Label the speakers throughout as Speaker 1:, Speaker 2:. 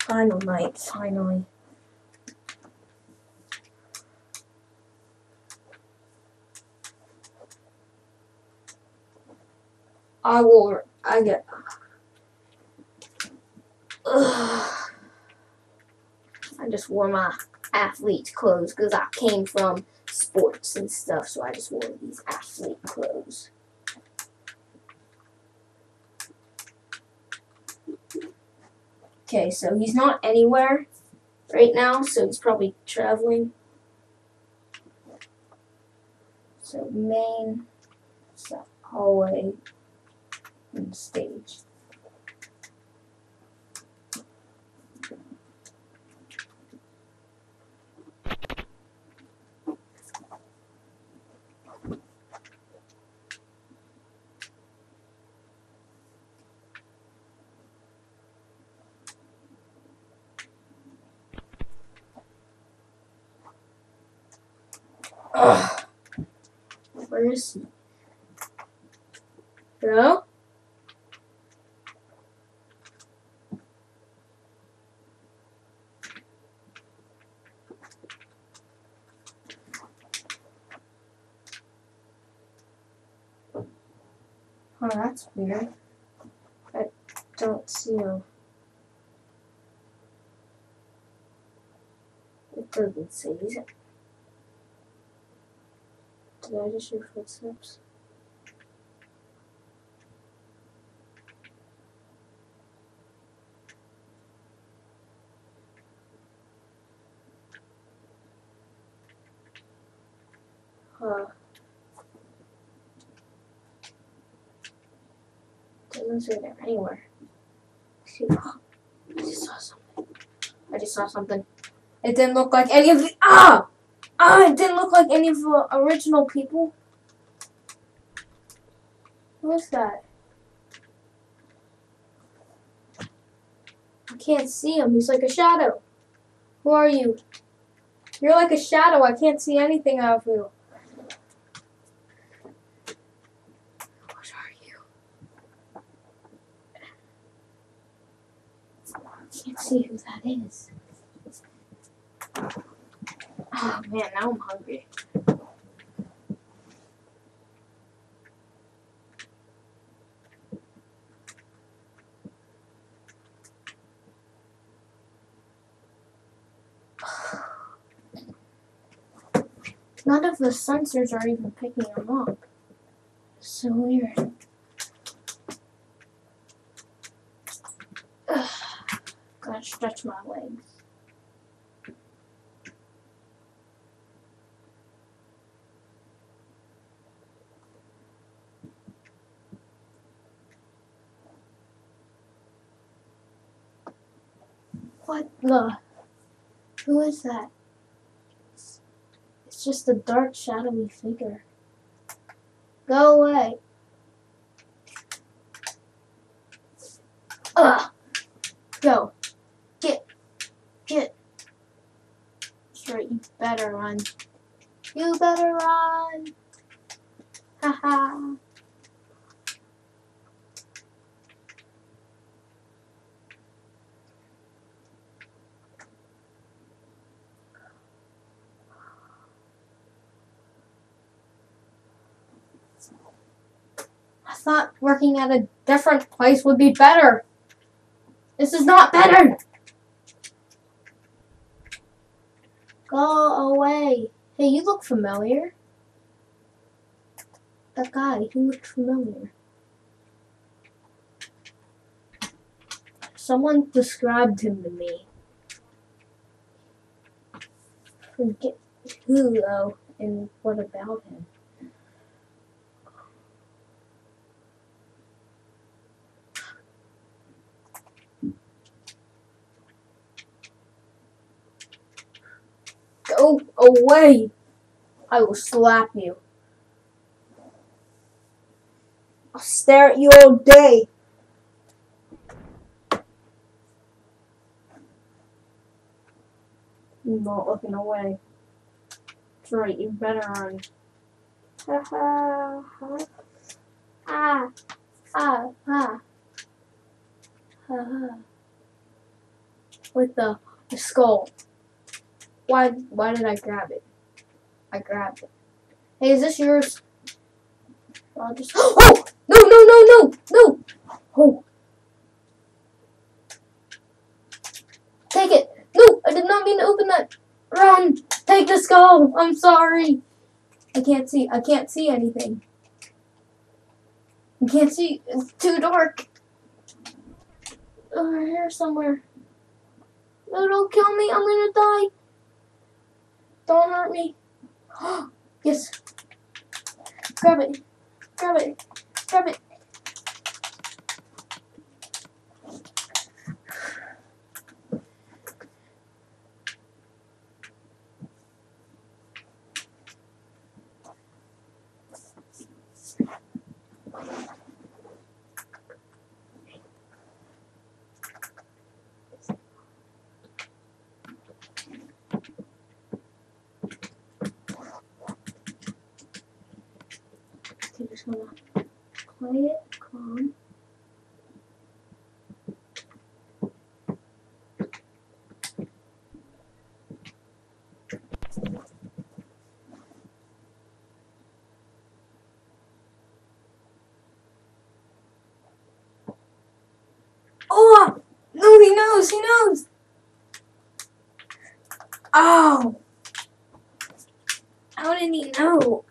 Speaker 1: Final night, finally. I will. I get. Ugh. I just wore my athlete clothes because I came from sports and stuff, so I just wore these athlete clothes. Okay, so he's not anywhere right now, so he's probably traveling. So main, hallway, and stage. Where is he? Hello? Oh, that's weird. I don't see him. It doesn't say. It? Did I just footsteps? Huh. Doesn't say there anywhere. See, oh, I just saw something. I just saw something. It didn't look like any of the ah. Ah, it didn't look like any of the original people. Who's that? I can't see him. He's like a shadow. Who are you? You're like a shadow. I can't see anything out of you. What are you? I can't see who that is. Oh man, now I'm hungry. None of the sensors are even picking them up. So weird. Gotta stretch my legs. What the? Who is that? It's, it's just a dark, shadowy figure. Go away. Ugh. Go. Get. Get. Sure, you better run. You better run. Haha. I thought working at a different place would be better. This is not better. Go away. Hey, you look familiar. That guy, he looked familiar. Someone described him to me. Forget who though and what about him. Go away! I will slap you. I'll stare at you all day. Not looking away. That's right, you better run. Ha ha ha. Ah. Ah. Ah. Ha ha. with the, the skull. Why why did I grab it? I grabbed it. Hey, is this yours? I'll just Oh no no no no no Oh Take it! No, I did not mean to open that. Run! Take the skull! I'm sorry. I can't see. I can't see anything. I can't see. It's too dark. Over here somewhere. No, don't kill me. I'm gonna die. Don't hurt me. yes. Grab it. Grab it. Grab it. Quiet, calm. Oh! No, he knows, he knows! Oh! How did he know?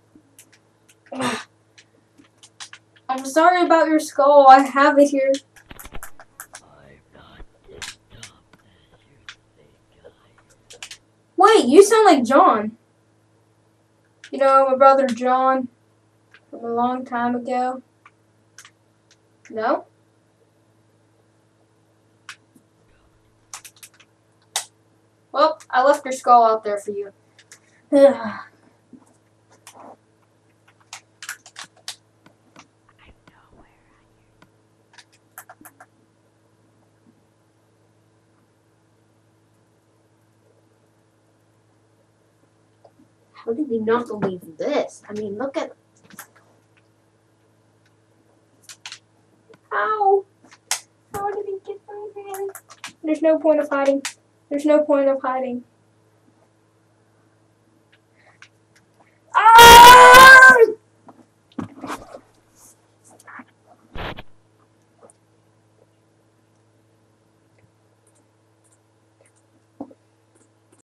Speaker 1: Ugh. I'm sorry about your skull. I have it here. Wait, you sound like John. You know, my brother John from a long time ago. No? Well, I left your skull out there for you. How did he not believe this? I mean, look at. How? How did he get from there? There's no point of hiding. There's no point of hiding. Ah!